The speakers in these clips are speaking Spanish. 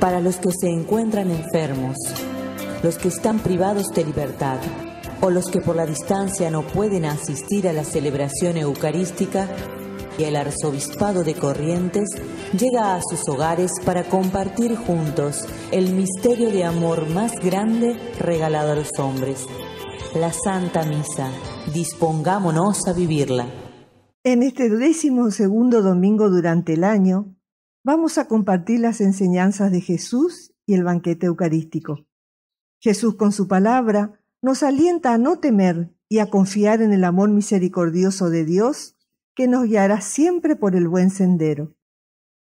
para los que se encuentran enfermos, los que están privados de libertad o los que por la distancia no pueden asistir a la celebración eucarística, y el arzobispado de Corrientes llega a sus hogares para compartir juntos el misterio de amor más grande regalado a los hombres, la Santa Misa. Dispongámonos a vivirla. En este décimo segundo domingo durante el año, vamos a compartir las enseñanzas de Jesús y el banquete eucarístico. Jesús con su palabra nos alienta a no temer y a confiar en el amor misericordioso de Dios que nos guiará siempre por el buen sendero.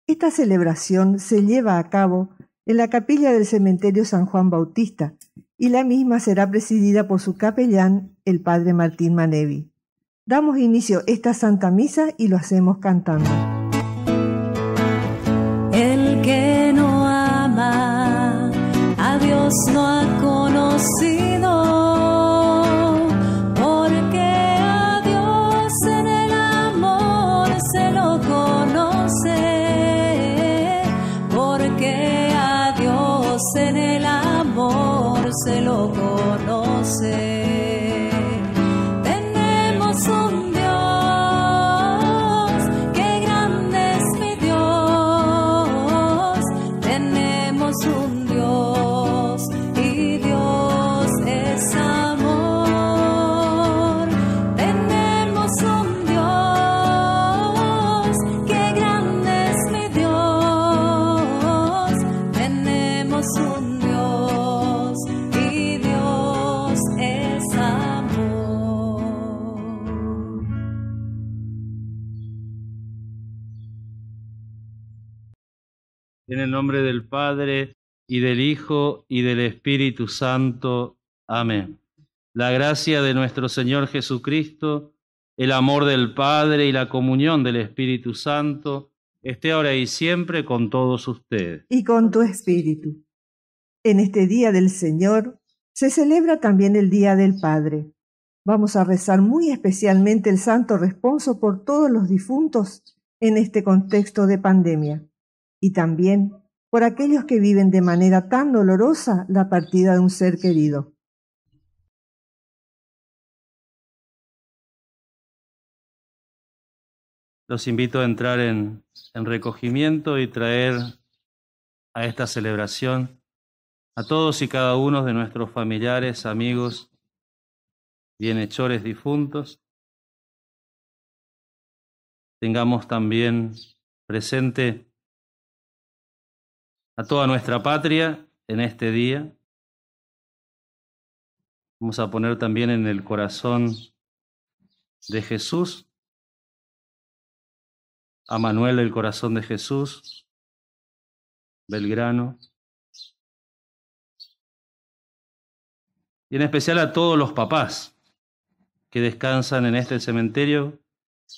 Esta celebración se lleva a cabo en la capilla del cementerio San Juan Bautista y la misma será presidida por su capellán, el padre Martín Manevi. Damos inicio a esta Santa Misa y lo hacemos cantando. En el nombre del Padre, y del Hijo, y del Espíritu Santo. Amén. La gracia de nuestro Señor Jesucristo, el amor del Padre y la comunión del Espíritu Santo esté ahora y siempre con todos ustedes. y con tu espíritu. En este día del Señor se celebra también el Día del Padre. Vamos a rezar muy especialmente el santo responso por todos los difuntos en este contexto de pandemia y también por aquellos que viven de manera tan dolorosa la partida de un ser querido. Los invito a entrar en, en recogimiento y traer a esta celebración a todos y cada uno de nuestros familiares, amigos, bienhechores difuntos. Tengamos también presente a toda nuestra patria en este día. Vamos a poner también en el corazón de Jesús. A Manuel el corazón de Jesús, Belgrano, y en especial a todos los papás que descansan en este cementerio,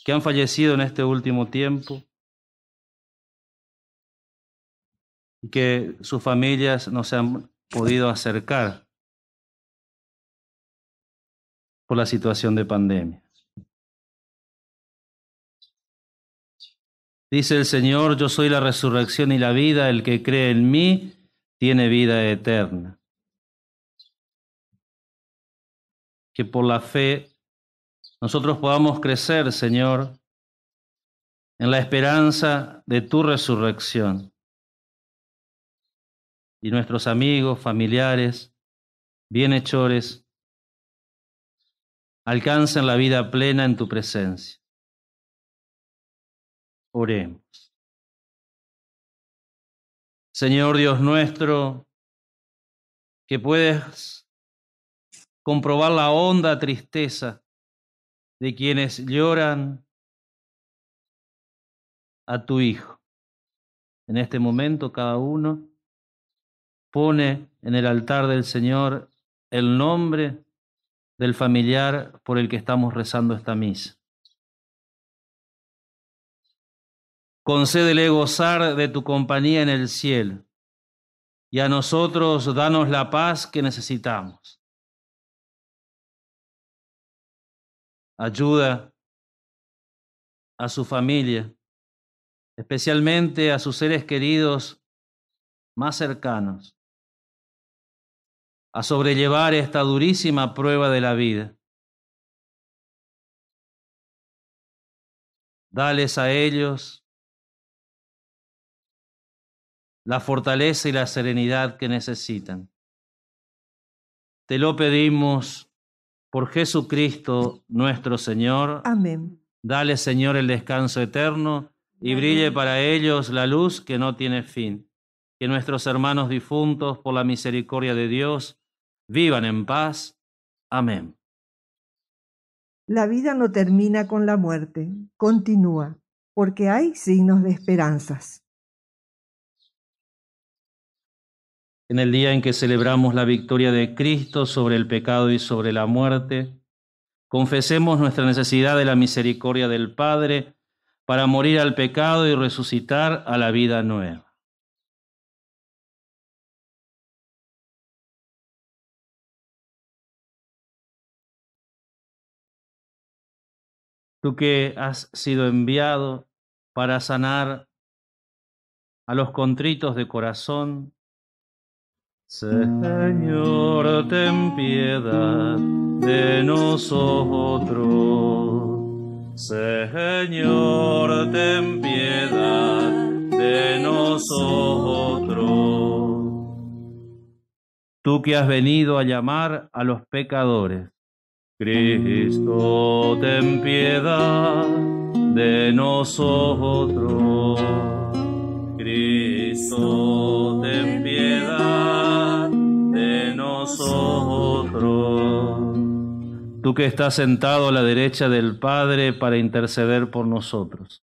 que han fallecido en este último tiempo y que sus familias no se han podido acercar por la situación de pandemia. Dice el Señor, yo soy la resurrección y la vida, el que cree en mí tiene vida eterna. Que por la fe nosotros podamos crecer, Señor, en la esperanza de tu resurrección. Y nuestros amigos, familiares, bienhechores, alcancen la vida plena en tu presencia. Oremos. Señor Dios nuestro, que puedes comprobar la honda tristeza de quienes lloran a tu Hijo. En este momento cada uno pone en el altar del Señor el nombre del familiar por el que estamos rezando esta misa. Concédele gozar de tu compañía en el cielo y a nosotros danos la paz que necesitamos. Ayuda a su familia, especialmente a sus seres queridos más cercanos a sobrellevar esta durísima prueba de la vida. Dales a ellos la fortaleza y la serenidad que necesitan. Te lo pedimos por Jesucristo nuestro Señor. Amén. Dale, Señor, el descanso eterno y brille para ellos la luz que no tiene fin. Que nuestros hermanos difuntos, por la misericordia de Dios, vivan en paz. Amén. La vida no termina con la muerte, continúa, porque hay signos de esperanzas. En el día en que celebramos la victoria de Cristo sobre el pecado y sobre la muerte, confesemos nuestra necesidad de la misericordia del Padre para morir al pecado y resucitar a la vida nueva. Tú que has sido enviado para sanar a los contritos de corazón, Señor, ten piedad de nosotros. Señor, ten piedad de nosotros. Tú que has venido a llamar a los pecadores, Cristo, ten piedad de nosotros. Cristo, ten piedad de nosotros. Tú que estás sentado a la derecha del Padre para interceder por nosotros.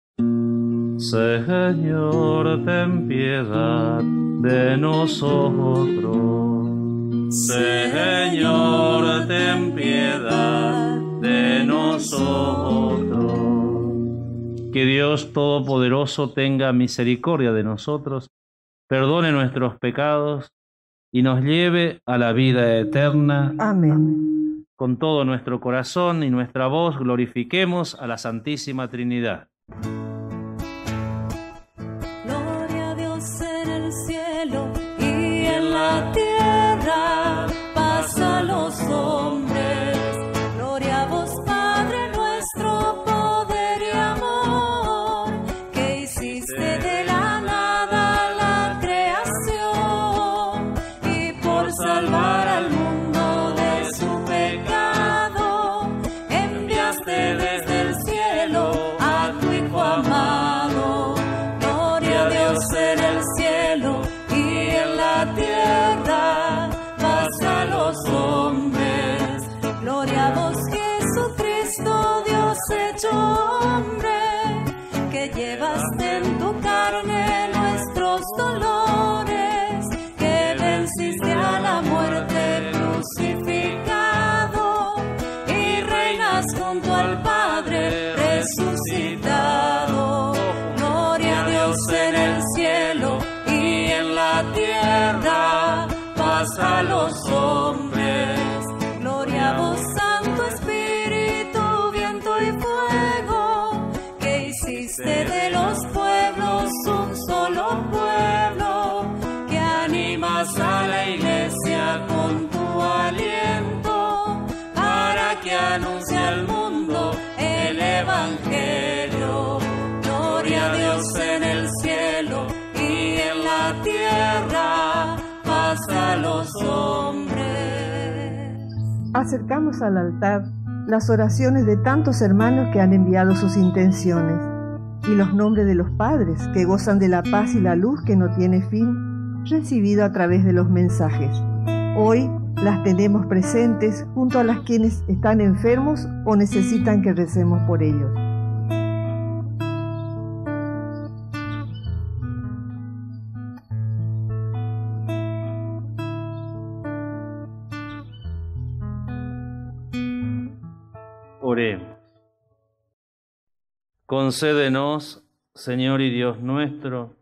Señor, ten piedad de nosotros. Señor, Que Dios Todopoderoso tenga misericordia de nosotros, perdone nuestros pecados y nos lleve a la vida eterna. Amén. Con todo nuestro corazón y nuestra voz glorifiquemos a la Santísima Trinidad. Que anuncie al mundo el Evangelio. Gloria a Dios en el cielo y en la tierra, paz a los hombres. Acercamos al altar las oraciones de tantos hermanos que han enviado sus intenciones y los nombres de los padres que gozan de la paz y la luz que no tiene fin, recibido a través de los mensajes. Hoy las tenemos presentes junto a las quienes están enfermos o necesitan que recemos por ellos. Oremos. Concédenos, Señor y Dios nuestro,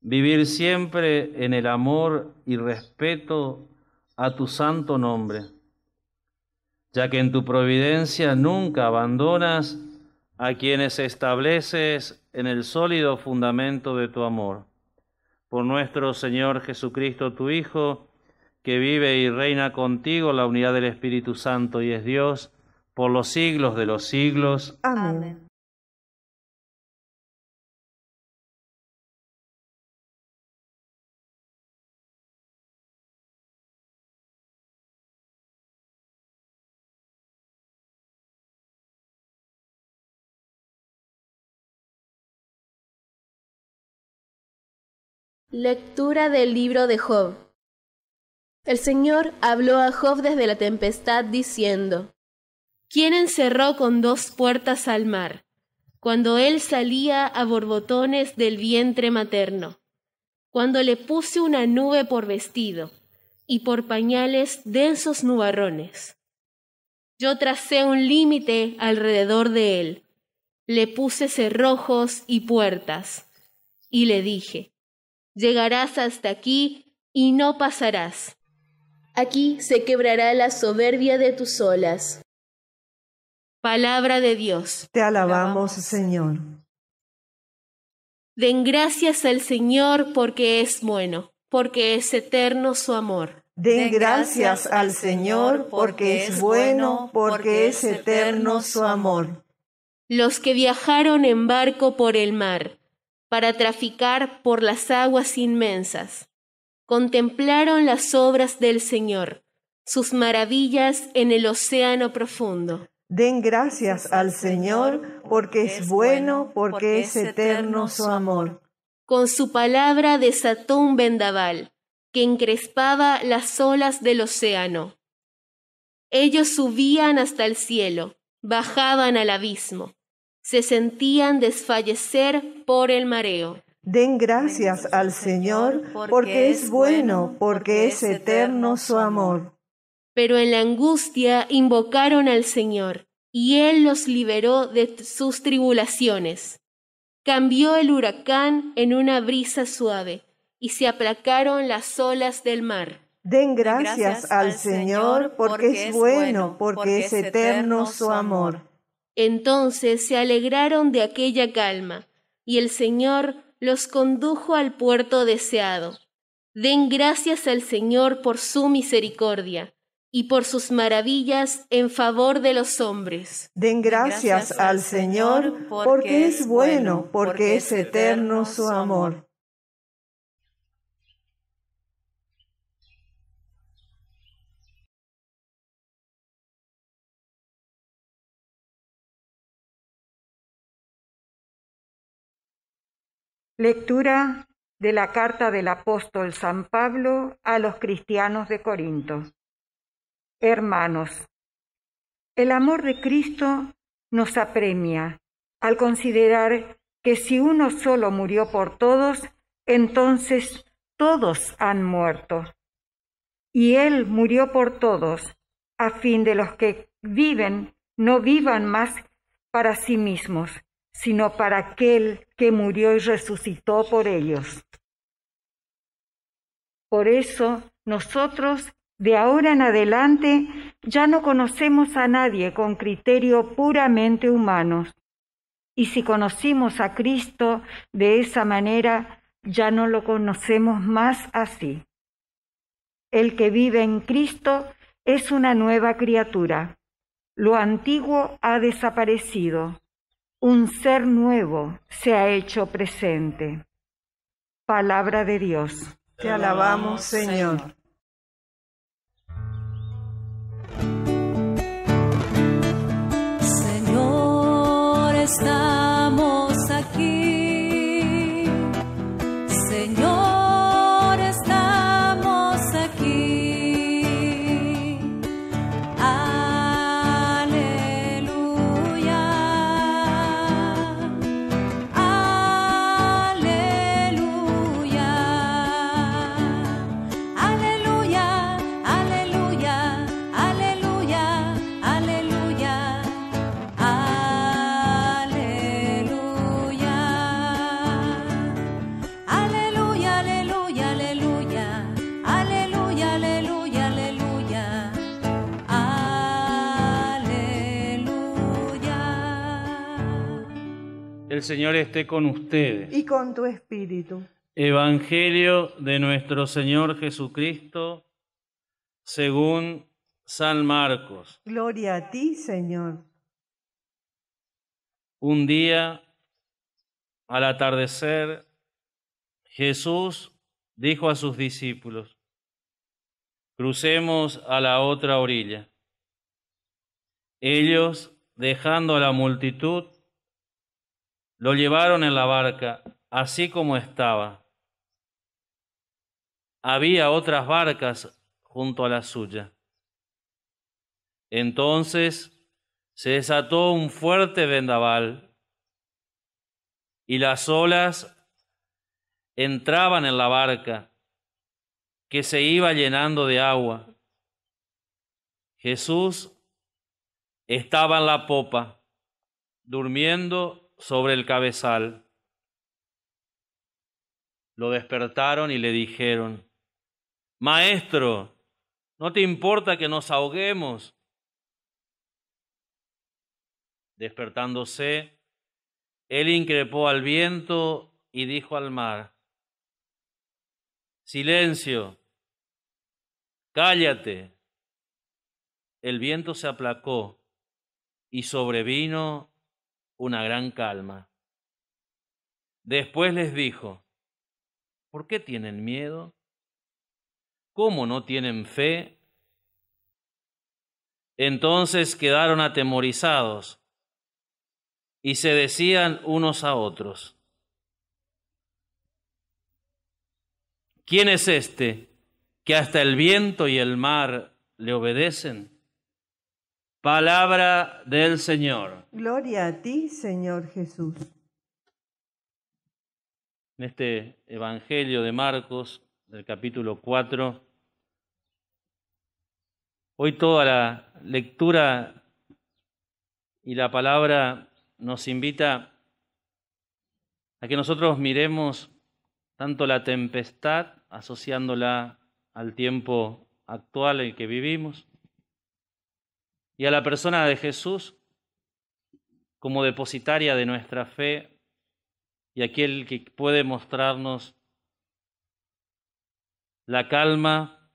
vivir siempre en el amor y respeto a tu santo nombre, ya que en tu providencia nunca abandonas a quienes estableces en el sólido fundamento de tu amor. por nuestro Señor Jesucristo, tu Hijo, que vive y reina contigo la unidad del Espíritu Santo y es Dios por los siglos de los siglos. Amén. Lectura del libro de Job. El Señor habló a Job desde la tempestad diciendo, ¿Quién encerró con dos puertas al mar, cuando él salía a borbotones del vientre materno? Cuando le puse una nube por vestido y por pañales densos nubarrones. Yo tracé un límite alrededor de él, le puse cerrojos y puertas, y le dije, llegarás hasta aquí y no pasarás. Aquí se quebrará la soberbia de tus olas. Palabra de Dios. Te alabamos, Señor. Den gracias al Señor porque es bueno, porque es eterno su amor. Den gracias al Señor porque es bueno, porque es eterno su amor. Los que viajaron en barco por el mar, para traficar por las aguas inmensas. Contemplaron las obras del Señor, sus maravillas en el océano profundo. Den gracias al Señor porque es bueno, porque es eterno su amor. Con su palabra desató un vendaval que encrespaba las olas del océano. Ellos subían hasta el cielo, bajaban al abismo se sentían desfallecer por el mareo. Den gracias al Señor porque es bueno, porque es eterno su amor. Pero en la angustia invocaron al Señor, y Él los liberó de sus tribulaciones. Cambió el huracán en una brisa suave, y se aplacaron las olas del mar. Den gracias al Señor porque es bueno, porque es eterno su amor. Entonces se alegraron de aquella calma, y el Señor los condujo al puerto deseado. Den gracias al Señor por su misericordia y por sus maravillas en favor de los hombres. Den gracias, al Señor porque es bueno, porque es eterno su amor. Lectura de la carta del apóstol San Pablo a los cristianos de Corinto. Hermanos, el amor de Cristo nos apremia al considerar que si uno solo murió por todos, entonces todos han muerto. Y Él murió por todos, a fin de los que viven no vivan más para sí mismos, sino para aquel que murió y resucitó por ellos. Por eso nosotros de ahora en adelante ya no conocemos a nadie con criterio puramente humano. Y si conocimos a Cristo de esa manera, ya no lo conocemos más así. El que vive en Cristo es una nueva criatura. Lo antiguo ha desaparecido un ser nuevo se ha hecho presente. Palabra de Dios. Te alabamos, Señor. Señor, estamos aquí. El Señor esté con ustedes. Y con tu espíritu. Evangelio de nuestro Señor Jesucristo según San Marcos. Gloria a ti, Señor. Un día, al atardecer, Jesús dijo a sus discípulos, crucemos a la otra orilla. Ellos, dejando a la multitud, lo llevaron en la barca, así como estaba había otras barcas junto a la suya. Entonces se desató un fuerte vendaval y las olas entraban en la barca que se iba llenando de agua. Jesús estaba en la popa, durmiendo sobre el cabezal. Lo despertaron y le dijeron, Maestro, ¿no te importa que nos ahoguemos? Despertándose, él increpó al viento y dijo al mar, Silencio, cállate. El viento se aplacó y sobrevino una gran calma. Después les dijo, ¿por qué tienen miedo? ¿Cómo no tienen fe? Entonces quedaron atemorizados y se decían unos a otros, ¿quién es este que hasta el viento y el mar le obedecen? Palabra del Señor. Gloria a ti, Señor Jesús. En este Evangelio de Marcos, del capítulo 4, Hoy toda la lectura y la palabra nos invita a que nosotros miremos tanto la tempestad, asociándola al tiempo actual en que vivimos, y a la persona de Jesús como depositaria de nuestra fe y aquel que puede mostrarnos la calma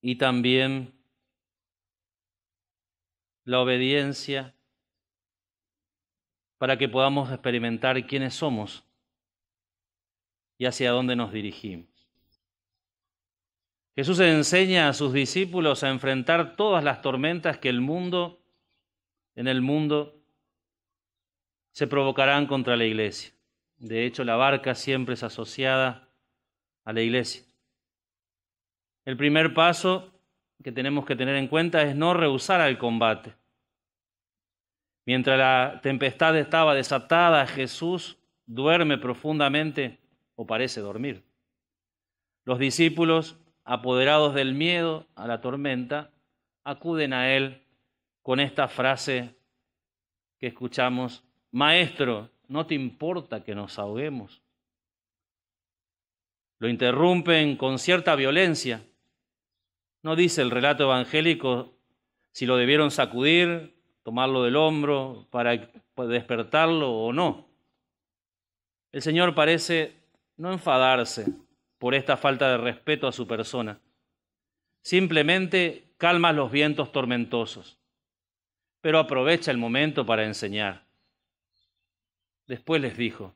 y también la obediencia para que podamos experimentar quiénes somos y hacia dónde nos dirigimos. Jesús enseña a sus discípulos a enfrentar todas las tormentas que el mundo, en el mundo, se provocarán contra la iglesia. De hecho, la barca siempre es asociada a la iglesia. El primer paso que tenemos que tener en cuenta es no rehusar al combate. Mientras la tempestad estaba desatada, Jesús duerme profundamente o parece dormir. Los discípulos, apoderados del miedo a la tormenta, acuden a Él con esta frase que escuchamos, Maestro, ¿no te importa que nos ahoguemos? Lo interrumpen con cierta violencia no dice el relato evangélico si lo debieron sacudir, tomarlo del hombro para despertarlo o no. El Señor parece no enfadarse por esta falta de respeto a su persona. Simplemente calma los vientos tormentosos, pero aprovecha el momento para enseñar. Después les dijo,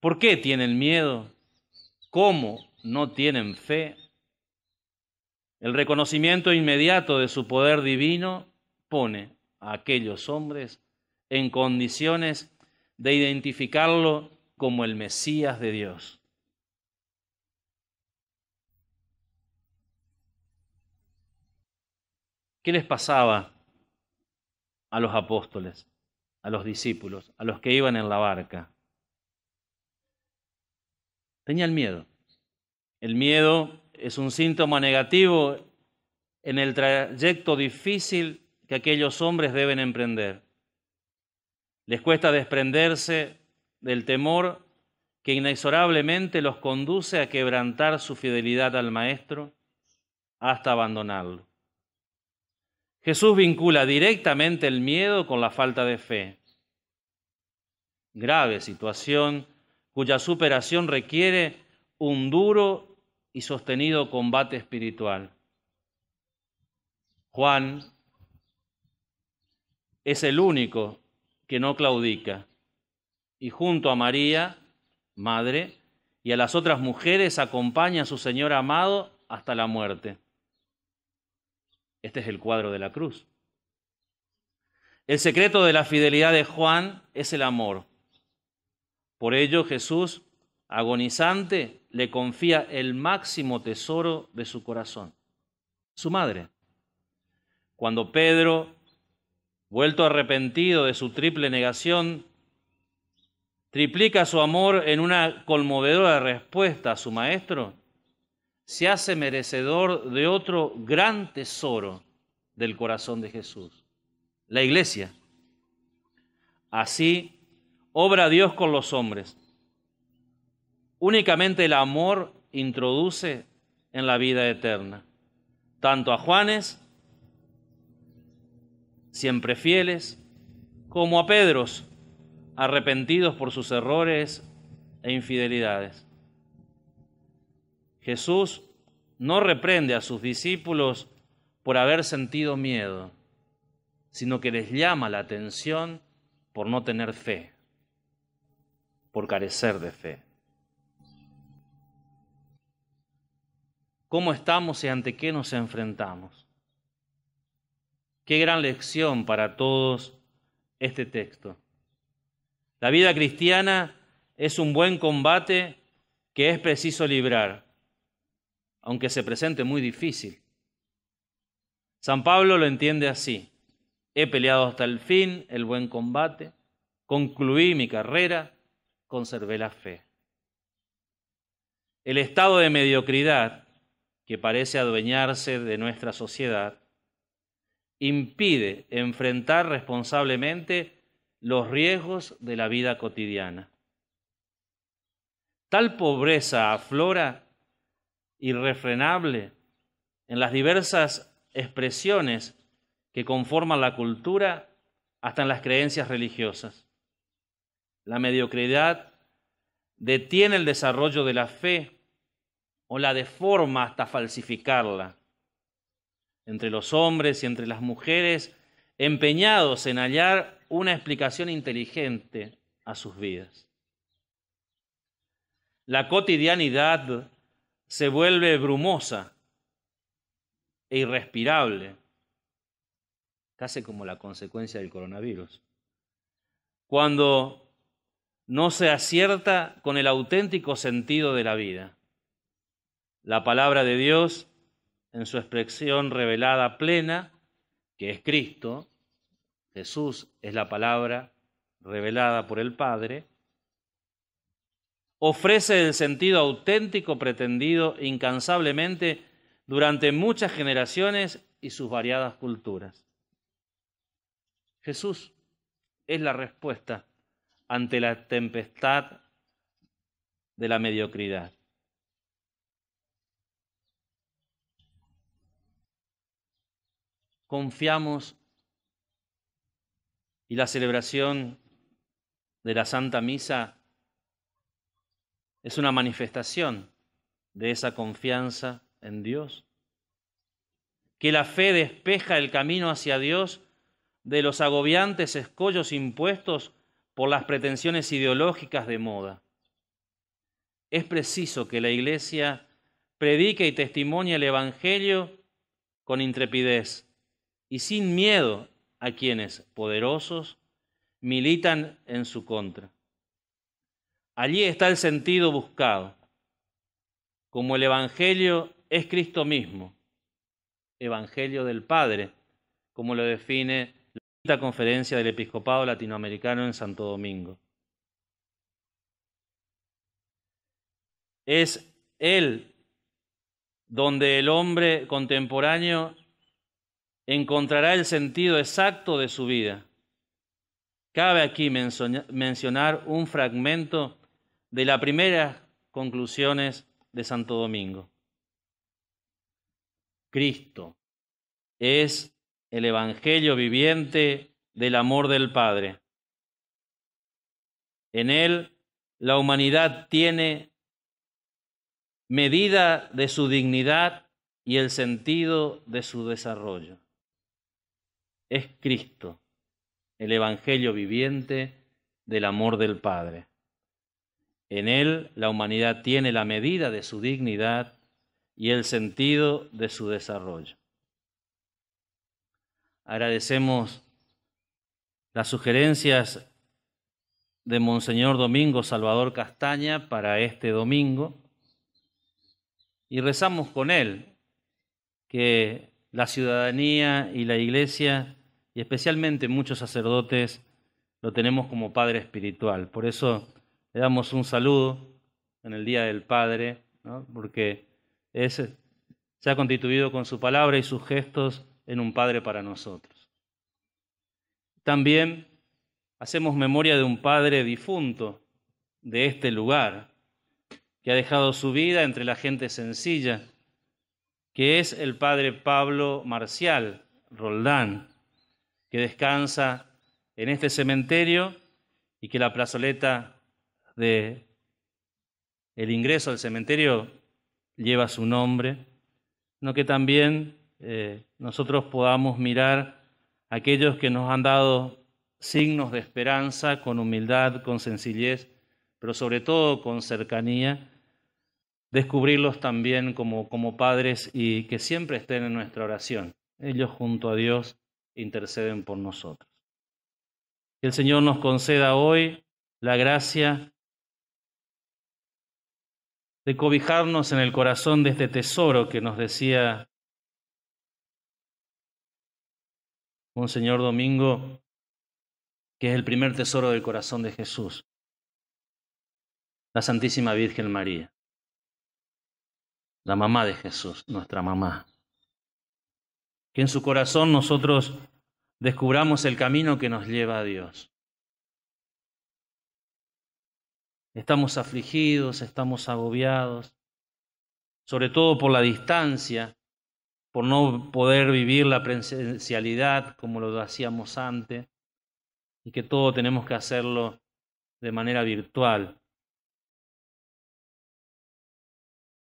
¿por qué tienen miedo? ¿Cómo no tienen fe? El reconocimiento inmediato de su poder divino pone a aquellos hombres en condiciones de identificarlo como el Mesías de Dios. ¿Qué les pasaba a los apóstoles, a los discípulos, a los que iban en la barca? Tenían miedo. El miedo es un síntoma negativo en el trayecto difícil que aquellos hombres deben emprender. Les cuesta desprenderse del temor que inexorablemente los conduce a quebrantar su fidelidad al Maestro hasta abandonarlo. Jesús vincula directamente el miedo con la falta de fe. Grave situación cuya superación requiere un duro y sostenido combate espiritual. Juan es el único que no claudica y junto a María, madre, y a las otras mujeres acompaña a su Señor amado hasta la muerte. Este es el cuadro de la cruz. El secreto de la fidelidad de Juan es el amor. Por ello Jesús, agonizante, le confía el máximo tesoro de su corazón, su madre. Cuando Pedro, vuelto arrepentido de su triple negación, triplica su amor en una conmovedora respuesta a su maestro, se hace merecedor de otro gran tesoro del corazón de Jesús, la iglesia. Así obra Dios con los hombres. Únicamente el amor introduce en la vida eterna, tanto a Juanes, siempre fieles, como a Pedros, arrepentidos por sus errores e infidelidades. Jesús no reprende a sus discípulos por haber sentido miedo, sino que les llama la atención por no tener fe, por carecer de fe. ¿Cómo estamos y ante qué nos enfrentamos? Qué gran lección para todos este texto. La vida cristiana es un buen combate que es preciso librar, aunque se presente muy difícil. San Pablo lo entiende así. He peleado hasta el fin el buen combate, concluí mi carrera, conservé la fe. El estado de mediocridad que parece adueñarse de nuestra sociedad impide enfrentar responsablemente los riesgos de la vida cotidiana. Tal pobreza aflora irrefrenable en las diversas expresiones que conforman la cultura hasta en las creencias religiosas. La mediocridad detiene el desarrollo de la fe o la deforma hasta falsificarla. Entre los hombres y entre las mujeres empeñados en hallar una explicación inteligente a sus vidas. La cotidianidad se vuelve brumosa e irrespirable, casi como la consecuencia del coronavirus. Cuando no se acierta con el auténtico sentido de la vida. La palabra de Dios, en su expresión revelada plena, que es Cristo, Jesús es la palabra revelada por el Padre, ofrece el sentido auténtico pretendido incansablemente durante muchas generaciones y sus variadas culturas. Jesús es la respuesta ante la tempestad de la mediocridad. Confiamos y la celebración de la Santa Misa es una manifestación de esa confianza en Dios. Que la fe despeja el camino hacia Dios de los agobiantes escollos impuestos por las pretensiones ideológicas de moda. Es preciso que la Iglesia predique y testimonie el Evangelio con intrepidez y sin miedo a quienes, poderosos, militan en su contra. Allí está el sentido buscado. Como el Evangelio es Cristo mismo, Evangelio del Padre, como lo define la quinta conferencia del Episcopado Latinoamericano en Santo Domingo. Es Él donde el hombre contemporáneo encontrará el sentido exacto de su vida. Cabe aquí mencionar un fragmento de las primeras conclusiones de Santo Domingo. Cristo es el Evangelio viviente del amor del Padre. En Él la humanidad tiene medida de su dignidad y el sentido de su desarrollo. Es Cristo, el Evangelio viviente del amor del Padre. En él la humanidad tiene la medida de su dignidad y el sentido de su desarrollo. Agradecemos las sugerencias de Monseñor Domingo Salvador Castaña para este domingo y rezamos con él que la ciudadanía y la iglesia, y especialmente muchos sacerdotes, lo tenemos como Padre espiritual. Por eso le damos un saludo en el Día del Padre, porque se ha constituido con su palabra y sus gestos en un Padre para nosotros. También hacemos memoria de un Padre difunto de este lugar, que ha dejado su vida entre la gente sencilla, que es el Padre Pablo Marcial Roldán, que descansa en este cementerio y que la plazoleta de el ingreso al cementerio lleva su nombre, no que también eh, nosotros podamos mirar a aquellos que nos han dado signos de esperanza con humildad, con sencillez, pero sobre todo con cercanía, descubrirlos también como, como padres y que siempre estén en nuestra oración. Ellos junto a Dios interceden por nosotros. Que el Señor nos conceda hoy la gracia de cobijarnos en el corazón de este tesoro que nos decía Monseñor Domingo, que es el primer tesoro del corazón de Jesús, la Santísima Virgen María, la mamá de Jesús, nuestra mamá. Que en su corazón nosotros descubramos el camino que nos lleva a Dios. Estamos afligidos, estamos agobiados, sobre todo por la distancia, por no poder vivir la presencialidad como lo hacíamos antes, y que todo tenemos que hacerlo de manera virtual.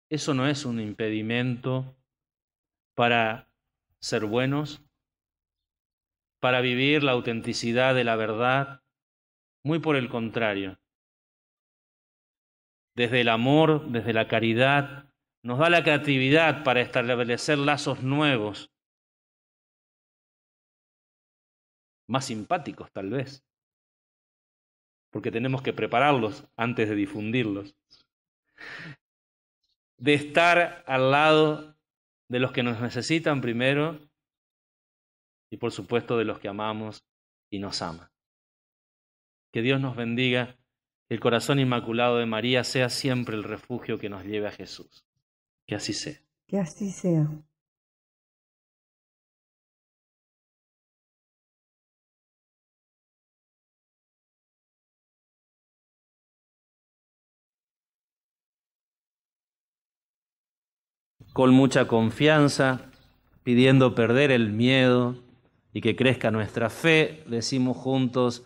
Eso no es un impedimento para ser buenos, para vivir la autenticidad de la verdad, muy por el contrario desde el amor, desde la caridad, nos da la creatividad para establecer lazos nuevos, más simpáticos tal vez, porque tenemos que prepararlos antes de difundirlos, de estar al lado de los que nos necesitan primero y por supuesto de los que amamos y nos aman. Que Dios nos bendiga el corazón inmaculado de María sea siempre el refugio que nos lleve a Jesús. Que así sea. Que así sea. Con mucha confianza, pidiendo perder el miedo y que crezca nuestra fe, decimos juntos,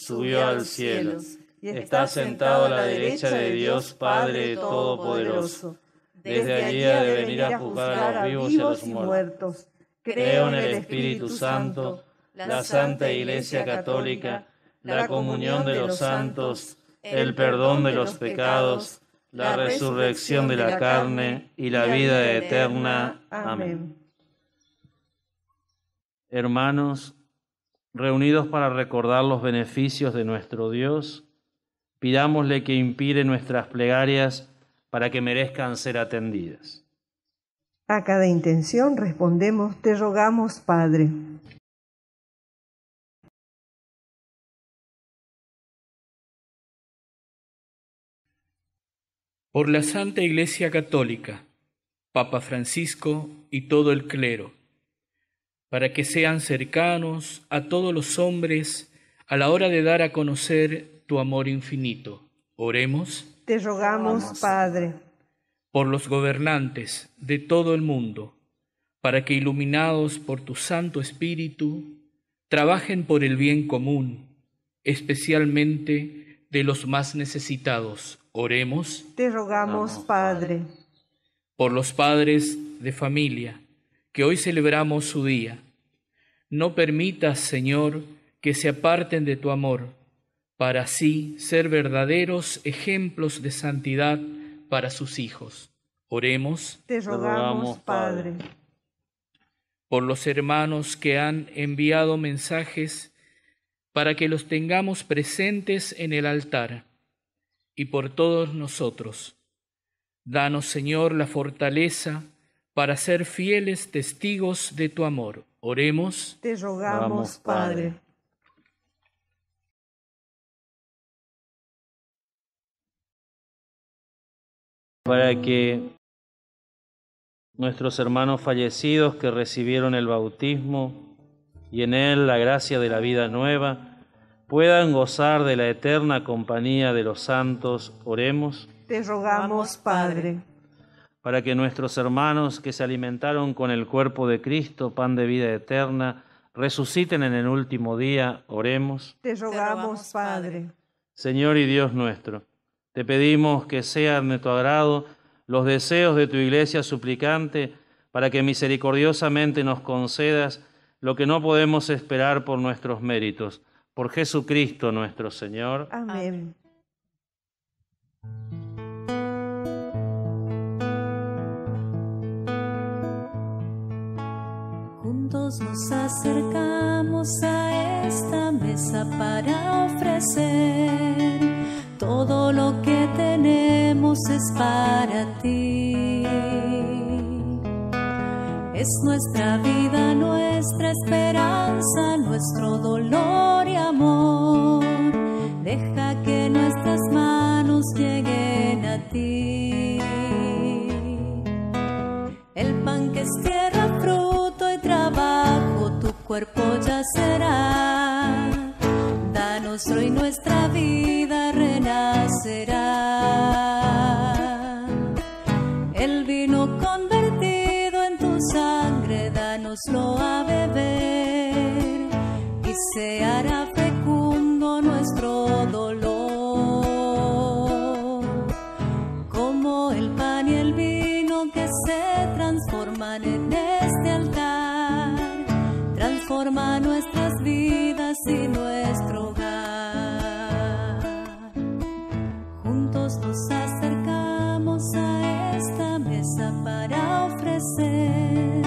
subió al cielo, y está sentado a la derecha de Dios Padre Todopoderoso. Desde allí ha de venir a juzgar a los vivos y a los muertos. Creo en el Espíritu Santo, la Santa Iglesia Católica, la comunión de los santos, el perdón de los pecados, la resurrección de la carne y la vida eterna. Amén. Hermanos, reunidos para recordar los beneficios de nuestro Dios, pidámosle que inspire nuestras plegarias para que merezcan ser atendidas. A cada intención respondemos, te rogamos, Padre. Por la Santa Iglesia Católica, Papa Francisco y todo el clero, para que sean cercanos a todos los hombres a la hora de dar a conocer tu amor infinito. Oremos. Te rogamos, Padre. Por los gobernantes de todo el mundo, para que iluminados por tu Santo Espíritu, trabajen por el bien común, especialmente de los más necesitados. Oremos. Te rogamos, Padre. Por los padres de familia, que hoy celebramos su día. No permitas, Señor, que se aparten de tu amor, para así ser verdaderos ejemplos de santidad para sus hijos. Oremos. Te rogamos, Padre. Por los hermanos que han enviado mensajes para que los tengamos presentes en el altar y por todos nosotros. Danos, Señor, la fortaleza para ser fieles testigos de tu amor. Oremos. Te rogamos, Padre. Para que nuestros hermanos fallecidos que recibieron el bautismo y en él la gracia de la vida nueva, puedan gozar de la eterna compañía de los santos, oremos. Te rogamos, Padre. Para que nuestros hermanos que se alimentaron con el cuerpo de Cristo, pan de vida eterna, resuciten en el último día, oremos. Te rogamos, Padre. Señor y Dios nuestro, te pedimos que sean de tu agrado los deseos de tu iglesia suplicante, para que misericordiosamente nos concedas lo que no podemos esperar por nuestros méritos. Por Jesucristo nuestro Señor. Amén. Juntos nos acercamos a esta mesa para ofrecer todo lo que tenemos es para ti. Es nuestra vida, nuestra esperanza, nuestro dolor y amor. Deja que nuestras manos lleguen a ti. Cuerpo ya será. Danos hoy nuestra vida renacerá. El vino convertido en tu sangre, danoslo a beber y se hará fecundo nuestro dolor. Como el pan y el vino que se transforman en altar, transforma nuestras vidas y nuestro hogar. Juntos nos acercamos a esta mesa para ofrecer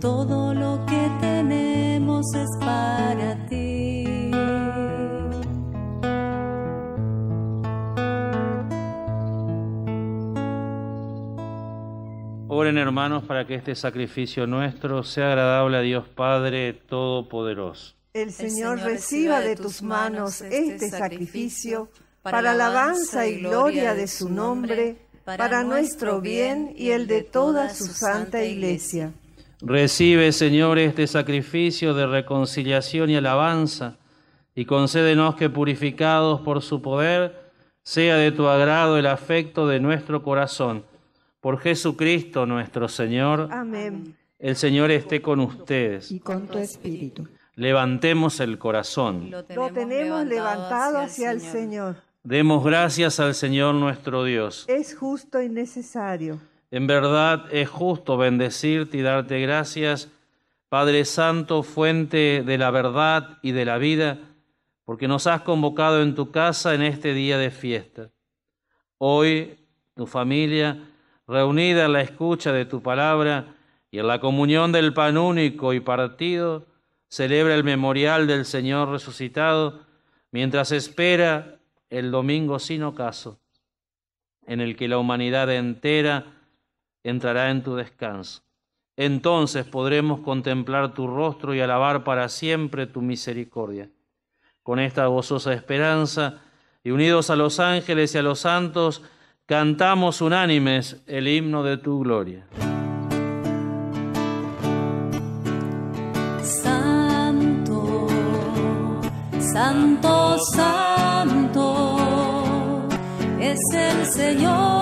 todo lo que tenemos es para ti. Oren hermanos para que este sacrificio nuestro sea agradable a Dios Padre Todopoderoso. El Señor reciba de tus manos este sacrificio para alabanza y gloria de su nombre, para nuestro bien y el de toda su santa iglesia. Recibe, Señor, este sacrificio de reconciliación y alabanza, y concédenos que purificados por su poder, sea de tu agrado el afecto de nuestro corazón. Por Jesucristo nuestro Señor. Amén. El Señor esté con ustedes. y con tu espíritu. Levantemos el corazón. Lo tenemos levantado hacia el Señor. Demos gracias al Señor nuestro Dios. Es justo y necesario. En verdad es justo bendecirte y darte gracias, Padre Santo, fuente de la verdad y de la vida, porque nos has convocado en tu casa en este día de fiesta. Hoy tu familia, reunida en la escucha de tu palabra y en la comunión del pan único y partido, celebra el memorial del Señor resucitado, mientras espera el domingo sin ocaso, en el que la humanidad entera entrará en tu descanso. Entonces podremos contemplar tu rostro y alabar para siempre tu misericordia. Con esta gozosa esperanza, y unidos a los ángeles y a los santos, cantamos unánimes el himno de tu gloria. Santo, santo, santo, es el Señor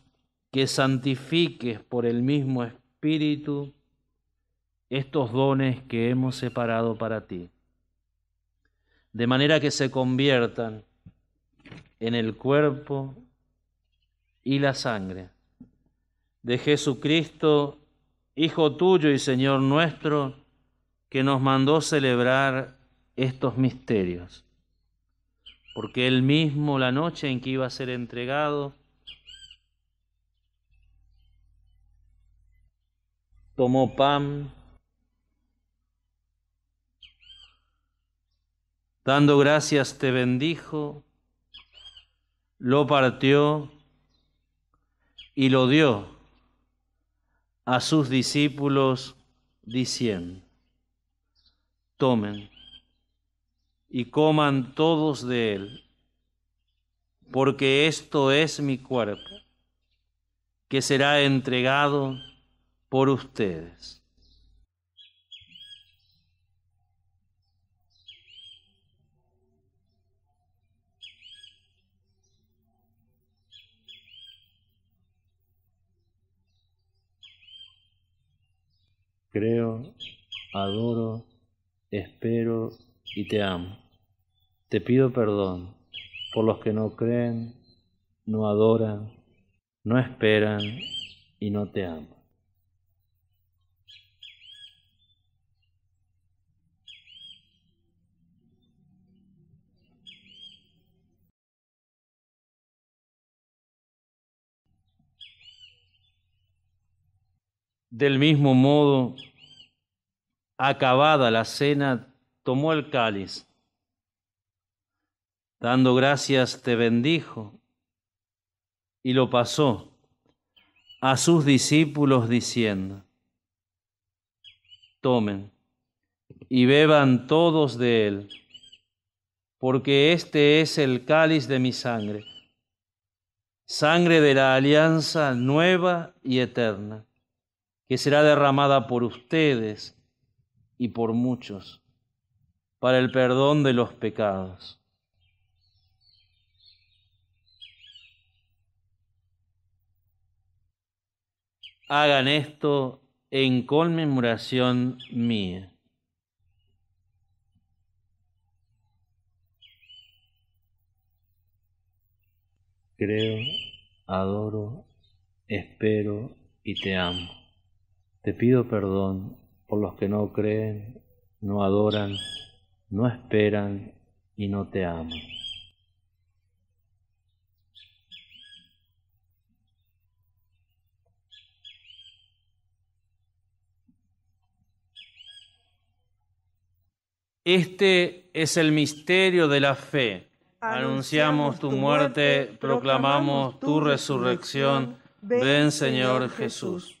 que santifiques por el mismo Espíritu estos dones que hemos separado para ti, de manera que se conviertan en el cuerpo y la sangre de Jesucristo, Hijo tuyo y Señor nuestro, que nos mandó celebrar estos misterios. Porque él mismo, la noche en que iba a ser entregado, tomó pan, dando gracias te bendijo, lo partió y lo dio a sus discípulos diciendo, tomen y coman todos de él, porque esto es mi cuerpo, que será entregado por ustedes. Creo, adoro, espero y te amo. Te pido perdón por los que no creen, no adoran, no esperan y no te aman. Del mismo modo, acabada la cena, tomó el cáliz. Dando gracias, te bendijo y lo pasó a sus discípulos diciendo, tomen y beban todos de él, porque este es el cáliz de mi sangre, sangre de la alianza nueva y eterna que será derramada por ustedes y por muchos para el perdón de los pecados. Hagan esto en conmemoración mía. Creo, adoro, espero y te amo. Te pido perdón por los que no creen, no adoran, no esperan y no te aman. Este es el misterio de la fe. Anunciamos tu muerte, proclamamos tu resurrección. Ven, Señor Jesús.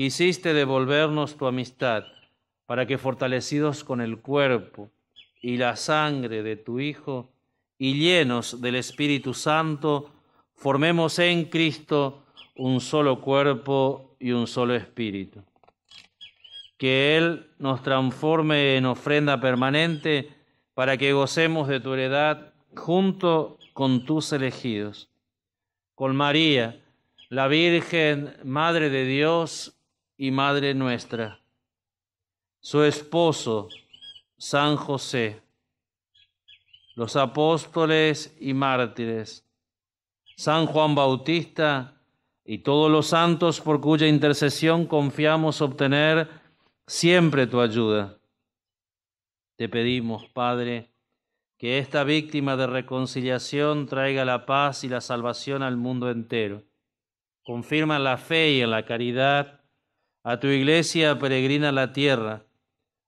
quisiste devolvernos tu amistad, para que fortalecidos con el cuerpo y la sangre de tu Hijo y llenos del Espíritu Santo, formemos en Cristo un solo cuerpo y un solo espíritu. Que Él nos transforme en ofrenda permanente para que gocemos de tu heredad junto con tus elegidos. Con María, la Virgen, Madre de Dios y Madre nuestra. Su esposo, San José. Los apóstoles y mártires. San Juan Bautista y todos los santos por cuya intercesión confiamos obtener siempre tu ayuda. Te pedimos, Padre, que esta víctima de reconciliación traiga la paz y la salvación al mundo entero. Confirma la fe y en la caridad a tu iglesia peregrina la tierra,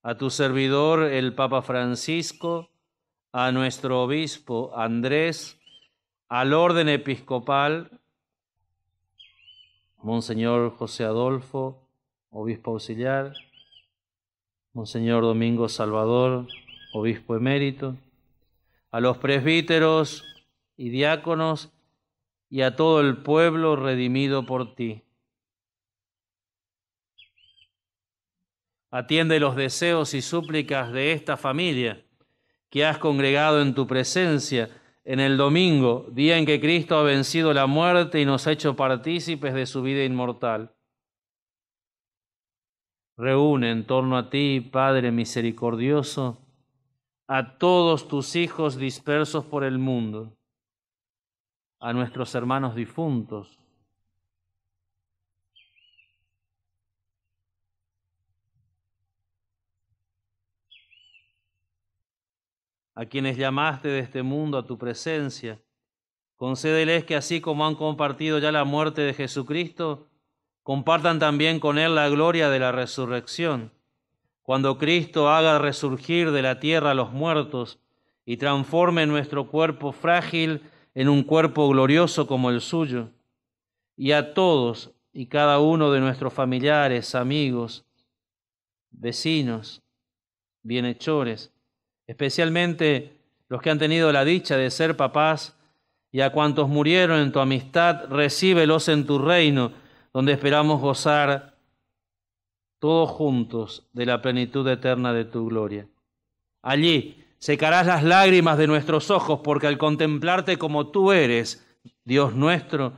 a tu servidor el Papa Francisco, a nuestro obispo Andrés, al orden episcopal, Monseñor José Adolfo, obispo auxiliar, Monseñor Domingo Salvador, obispo emérito, a los presbíteros y diáconos y a todo el pueblo redimido por ti. Atiende los deseos y súplicas de esta familia que has congregado en tu presencia en el domingo, día en que Cristo ha vencido la muerte y nos ha hecho partícipes de su vida inmortal. Reúne en torno a ti, Padre misericordioso, a todos tus hijos dispersos por el mundo, a nuestros hermanos difuntos, a quienes llamaste de este mundo a tu presencia. Concédeles que así como han compartido ya la muerte de Jesucristo, compartan también con Él la gloria de la resurrección cuando Cristo haga resurgir de la tierra a los muertos y transforme nuestro cuerpo frágil en un cuerpo glorioso como el suyo, y a todos y cada uno de nuestros familiares, amigos, vecinos, bienhechores, especialmente los que han tenido la dicha de ser papás, y a cuantos murieron en tu amistad, recíbelos en tu reino, donde esperamos gozar todos juntos de la plenitud eterna de tu gloria. Allí secarás las lágrimas de nuestros ojos, porque al contemplarte como tú eres, Dios nuestro,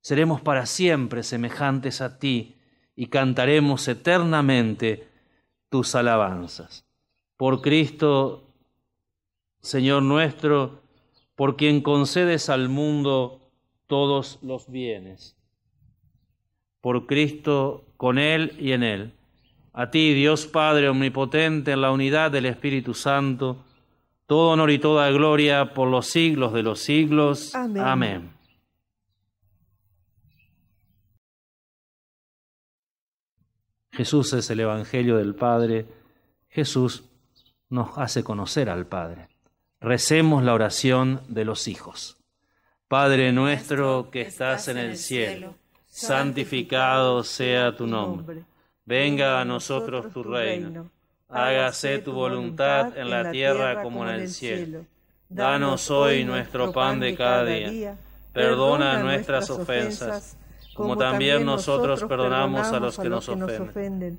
seremos para siempre semejantes a ti y cantaremos eternamente tus alabanzas. Por Cristo, Señor nuestro, por quien concedes al mundo todos los bienes. Por Cristo, con Él y en Él. A ti, Dios Padre Omnipotente, en la unidad del Espíritu Santo, todo honor y toda gloria por los siglos de los siglos. Amén. Amén. Jesús es el Evangelio del Padre. Jesús nos hace conocer al Padre. Recemos la oración de los hijos. Padre nuestro que estás en el cielo santificado sea tu nombre. Venga a nosotros tu reino. Hágase tu voluntad en la tierra como en el cielo. Danos hoy nuestro pan de cada día. Perdona nuestras ofensas, como también nosotros perdonamos a los que nos ofenden.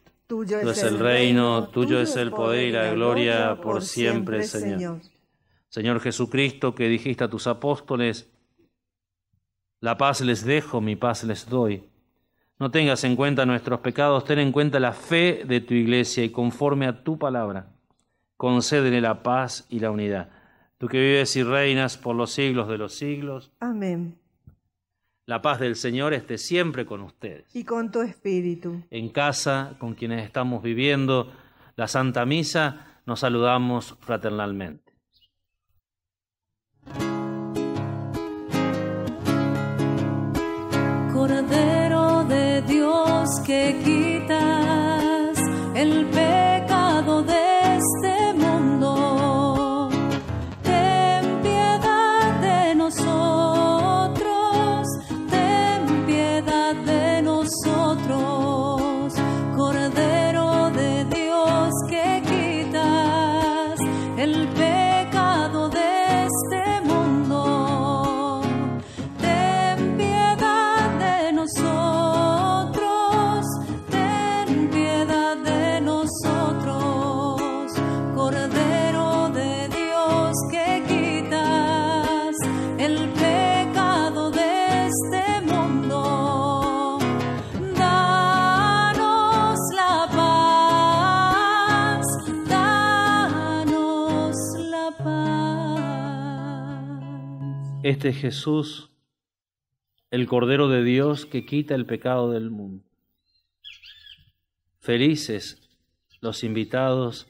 Tuyo es el reino, tuyo es el poder y la gloria por siempre, Señor. Señor Jesucristo, que dijiste a tus apóstoles, la paz les dejo, mi paz les doy. No tengas en cuenta nuestros pecados, ten en cuenta la fe de tu iglesia y conforme a tu palabra, concédele la paz y la unidad. Tú que vives y reinas por los siglos de los siglos. Amén. La paz del Señor esté siempre con ustedes. Y con tu espíritu. En casa, con quienes estamos viviendo la Santa Misa, nos saludamos fraternalmente. Cordero de Dios que quitas el pecado Este es Jesús, el Cordero de Dios que quita el pecado del mundo. Felices los invitados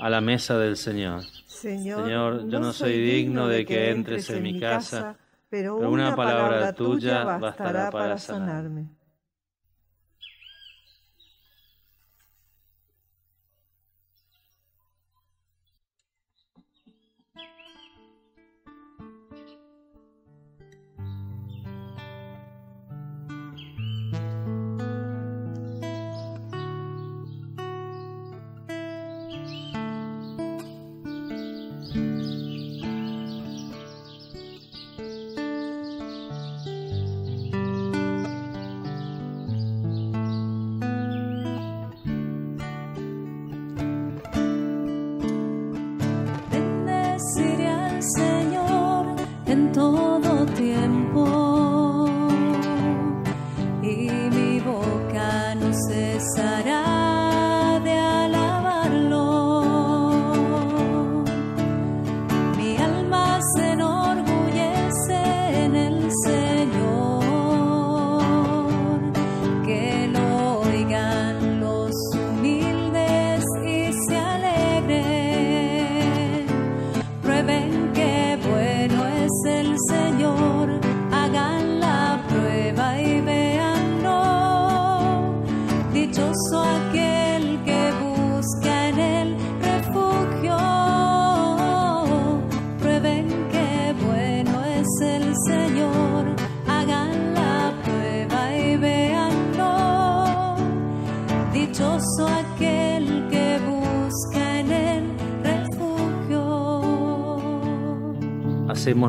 a la mesa del Señor. Señor, Señor, yo no soy digno de que entres en mi casa, pero una palabra tuya bastará para sanarme.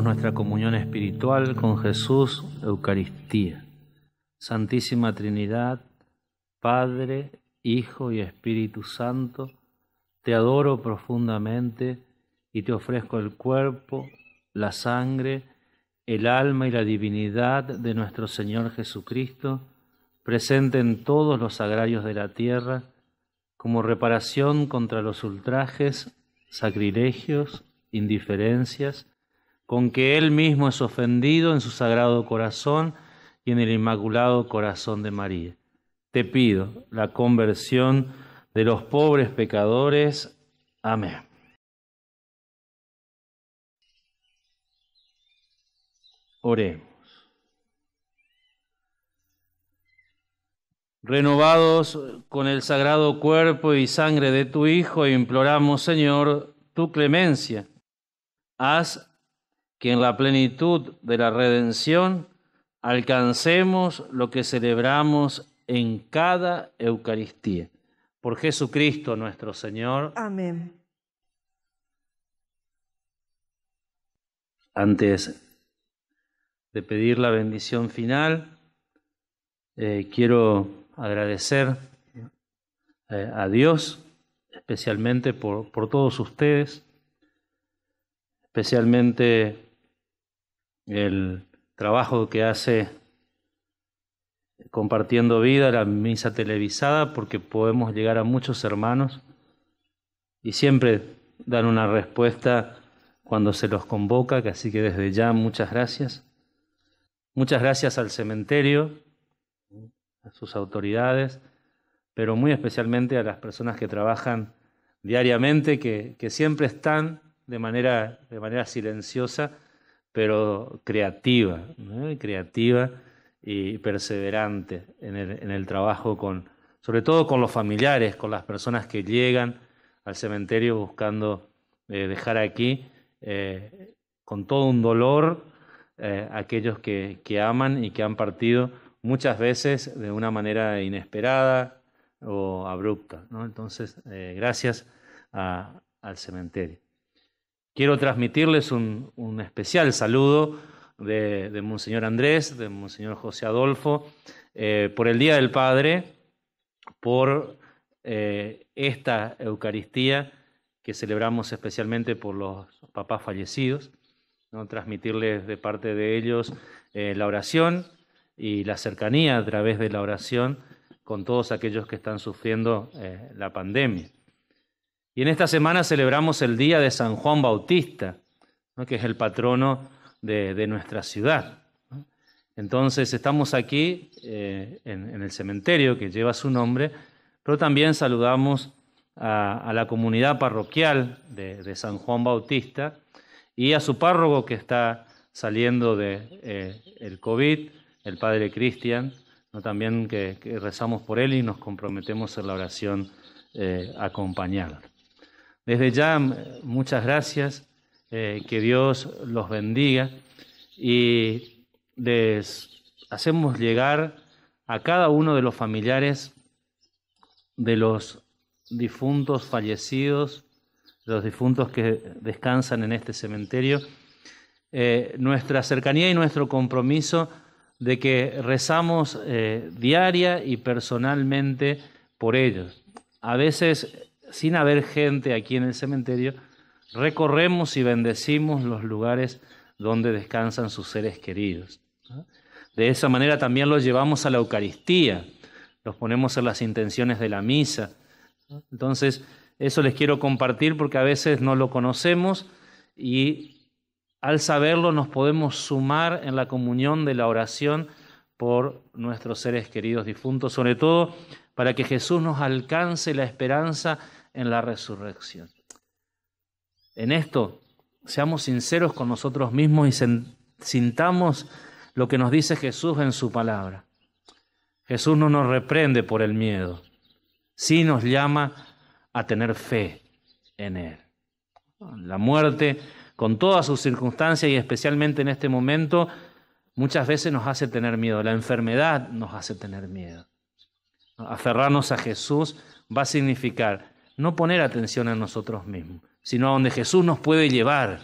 Nuestra comunión espiritual con Jesús, Eucaristía. Santísima Trinidad, Padre, Hijo y Espíritu Santo, te adoro profundamente y te ofrezco el cuerpo, la sangre, el alma y la divinidad de nuestro Señor Jesucristo, presente en todos los agrarios de la tierra, como reparación contra los ultrajes, sacrilegios, indiferencias, con que Él mismo es ofendido en su sagrado corazón y en el inmaculado corazón de María. Te pido la conversión de los pobres pecadores. Amén. Oremos. Renovados con el sagrado cuerpo y sangre de tu Hijo, imploramos, Señor, tu clemencia. Haz que en la plenitud de la redención alcancemos lo que celebramos en cada Eucaristía. Por Jesucristo nuestro Señor. Amén. Antes de pedir la bendición final, Eh, quiero agradecer eh, a Dios especialmente por, por todos ustedes, especialmente el trabajo que hace compartiendo vida la misa televisada, porque podemos llegar a muchos hermanos y siempre dan una respuesta cuando se los convoca, así que desde ya muchas gracias. Muchas gracias al cementerio, a sus autoridades, pero muy especialmente a las personas que trabajan diariamente, que, que siempre están de manera, de manera silenciosa, pero creativa, creativa y perseverante en el, trabajo con, sobre todo con los familiares, con las personas que llegan al cementerio buscando eh, dejar aquí eh, con todo un dolor eh, aquellos que, aman y que han partido muchas veces de una manera inesperada o abrupta. ¿no? Entonces, gracias a, al cementerio. Quiero transmitirles un, especial saludo de, Monseñor Andrés, de Monseñor José Adolfo, por el Día del Padre, por eh, esta Eucaristía que celebramos especialmente por los papás fallecidos, ¿no? transmitirles de parte de ellos eh, la oración y la cercanía a través de la oración con todos aquellos que están sufriendo eh, la pandemia. Y en esta semana celebramos el Día de San Juan Bautista, que es el patrono de, nuestra ciudad. Entonces estamos aquí en, en el cementerio que lleva su nombre, pero también saludamos a, la comunidad parroquial de, San Juan Bautista y a su párroco que está saliendo del de, eh, COVID, el padre Cristian, ¿no? también que, rezamos por él y nos comprometemos en la oración eh, acompañarlo. Desde ya, muchas gracias, eh, que Dios los bendiga y les hacemos llegar a cada uno de los familiares de los difuntos fallecidos, los difuntos que descansan en este cementerio, eh, nuestra cercanía y nuestro compromiso de que rezamos eh, diaria y personalmente por ellos. A veces, sin haber gente aquí en el cementerio, recorremos y bendecimos los lugares donde descansan sus seres queridos. De esa manera también los llevamos a la Eucaristía, los ponemos en las intenciones de la misa. Entonces, eso les quiero compartir porque a veces no lo conocemos y al saberlo nos podemos sumar en la comunión de la oración por nuestros seres queridos difuntos, sobre todo para que Jesús nos alcance la esperanza en la resurrección. En esto, seamos sinceros con nosotros mismos y sintamos lo que nos dice Jesús en su palabra. Jesús no nos reprende por el miedo, sí nos llama a tener fe en Él. La muerte, con todas sus circunstancias y especialmente en este momento, muchas veces nos hace tener miedo. La enfermedad nos hace tener miedo. Aferrarnos a Jesús va a significar no poner atención a nosotros mismos, sino a donde Jesús nos puede llevar.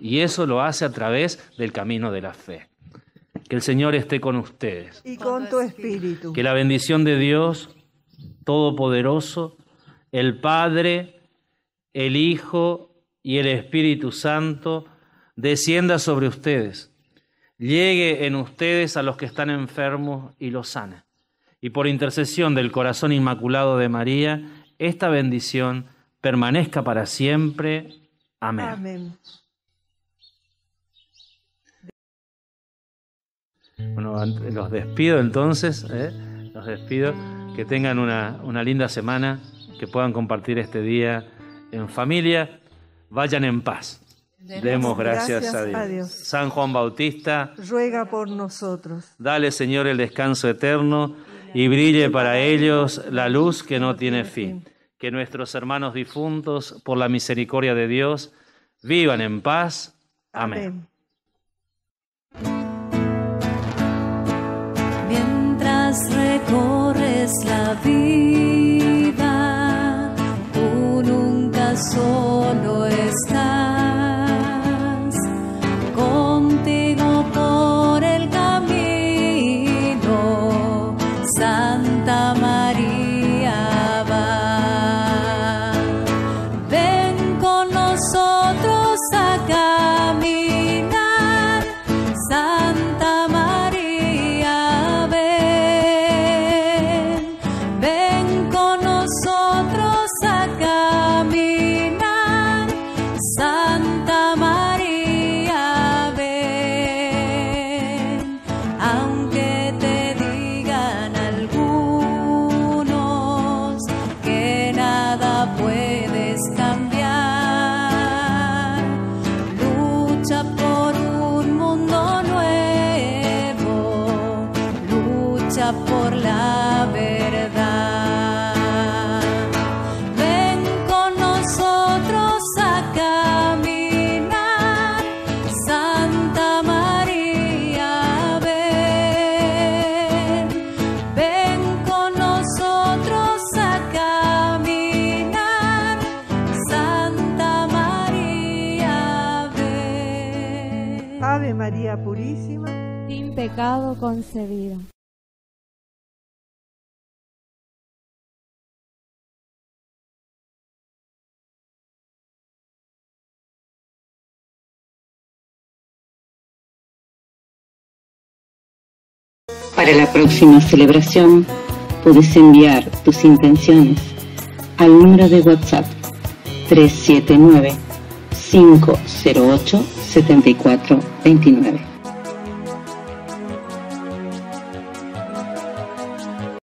Y eso lo hace a través del camino de la fe. Que el Señor esté con ustedes. Y con tu espíritu. Que la bendición de Dios Todopoderoso, el Padre, el Hijo y el Espíritu Santo descienda sobre ustedes, llegue en ustedes a los que están enfermos y los sane. Y por intercesión del corazón inmaculado de María, esta bendición permanezca para siempre. Amén. Amén. Bueno, los despido entonces, ¿eh? los despido. Que tengan una, una linda semana, que puedan compartir este día en familia. Vayan en paz. Demos gracias, gracias a, Dios. a, Dios. San Juan Bautista, ruega por nosotros. Dale, Señor, el descanso eterno y brille para ellos la luz que no tiene fin. Que nuestros hermanos difuntos, por la misericordia de Dios, vivan en paz. Amén. Amén. recorres la vida, Para la próxima celebración, puedes enviar tus intenciones al número de WhatsApp 379 508 7429.